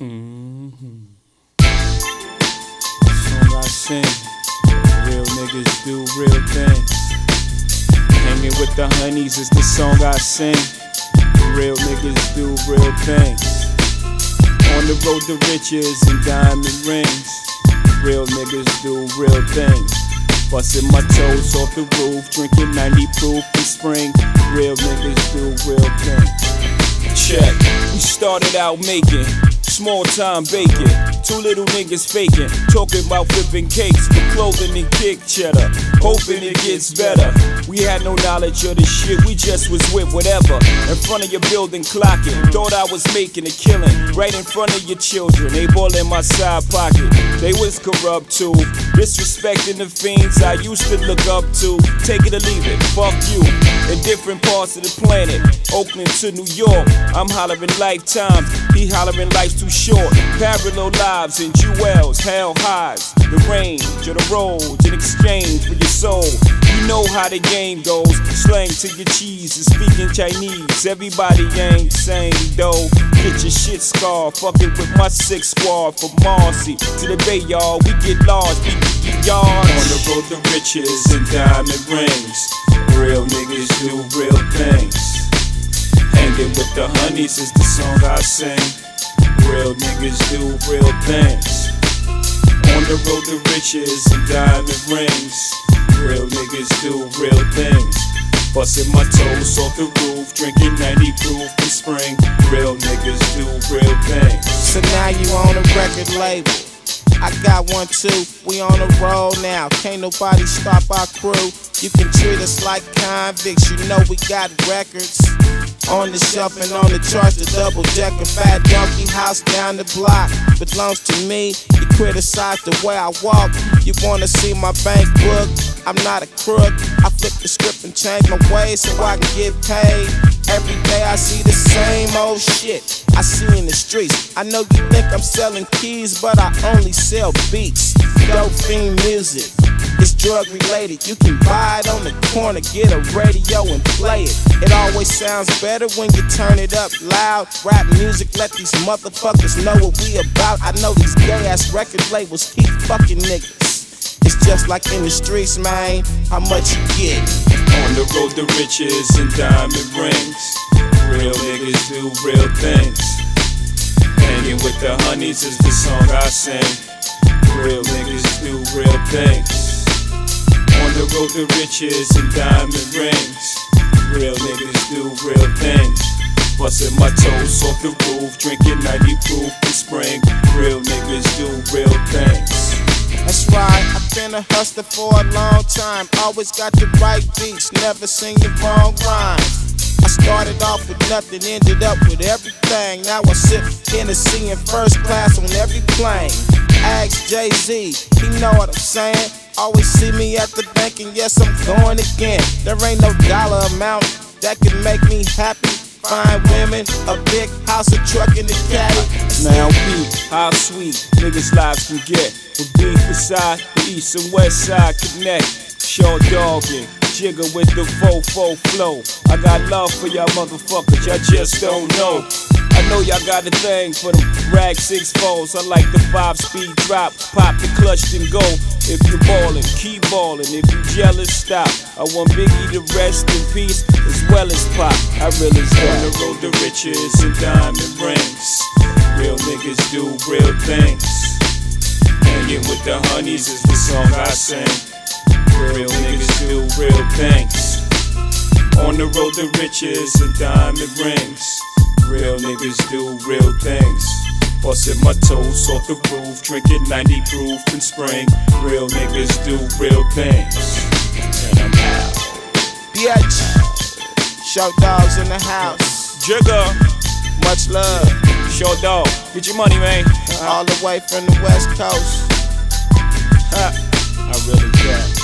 Mm-hmm. Song I sing, real niggas do real things. Hanging with the honeys is the song I sing. Real niggas do real things. On the road to riches and diamond rings. Real niggas do real things. Busting my toes off the roof, drinking 90 proof in spring. Real niggas do real things. Check, we started out making small time bacon. Two little niggas faking, talking about flipping cakes for clothing and kick cheddar. Hoping it gets better. We had no knowledge of the shit, we just was with whatever. In front of your building clocking, thought I was making a killing. Right in front of your children, they ball in my side pocket. They was corrupt too, disrespecting the fiends I used to look up to. Take it or leave it, fuck you. In different parts of the planet, Oakland to New York, I'm hollering lifetimes. He hollering Too Short. Parallel lives and jewels, hell highs. The range of the roads in exchange for your soul. You know how the game goes. Slang to your cheese and speaking Chinese. Everybody ain't same though. Get your shit scarred. Fucking with my six squad from Marcy to the Bay, y'all. We get lost, we get yards. On the road to riches and diamond rings. Real niggas do real things. Hanging with the honeys is the song I sing. Real niggas do real things. On the road to riches and diamond rings. Real niggas do real things. Busting my toes off the roof, drinking 90 proof in spring. Real niggas do real things. So now you on a record label. I got one too. We on the roll now. Can't nobody stop our crew. You can treat us like convicts. You know we got records. On the shelf and on the charts, the double decker fat donkey house down the block belongs to me. You criticize the way I walk. You wanna see my bank book? I'm not a crook. I flip the script and change my ways so I can get paid. Every day I see the same old shit I see in the streets. I know you think I'm selling keys, but I only sell beats. Dope fiend music. It's drug related. You can buy it on the corner, get a radio and play always sounds better when you turn it up loud. Rap music, let these motherfuckers know what we about. I know these gay ass record labels keep fucking niggas. It's just like in the streets, man. How much you get? On the road to riches and diamond rings. Real niggas do real things. Hanging with the honeys is the song I sing. Real niggas do real things. On the road to riches and diamond rings. Busting my toes off the roof, drinking 90 proof in spring. Real niggas do real things. That's right, I've been a hustler for a long time. Always got the right beats, never sing the wrong rhymes. I started off with nothing, ended up with everything. Now I sip Hennessy in first class on every plane. Ask Jay Z, he know what I'm saying. Always see me at the bank, and yes, I'm going again. There ain't no dollar amount that can make me happy. Fine women, a big house, a truck, and a caddy. Now we, how sweet niggas' lives can get. From beef side, the east and west side connect. Short dogging, Jigga with the fofo flow. I got love for y'all motherfuckers, y'all just don't know. I know y'all got a thing for the rag six foes. I like the five speed drop, pop the clutch and go. If you're ballin', keep ballin'. If you jealous, stop. I want Biggie to rest in peace well as Pop. I really on the road to riches and diamond rings. Real niggas do real things. Hanging with the honeys is the song I sing. Real niggas do real things. On the road to riches and diamond rings. Real niggas do real things. Busting my toes off the roof, drinking 90 proof in spring. Real niggas do real things. And I'm out. Bitch, Short Dog's in the house. Jigga, Much love, Short Dog. Get your money, man. all the way from the west coast. I really got.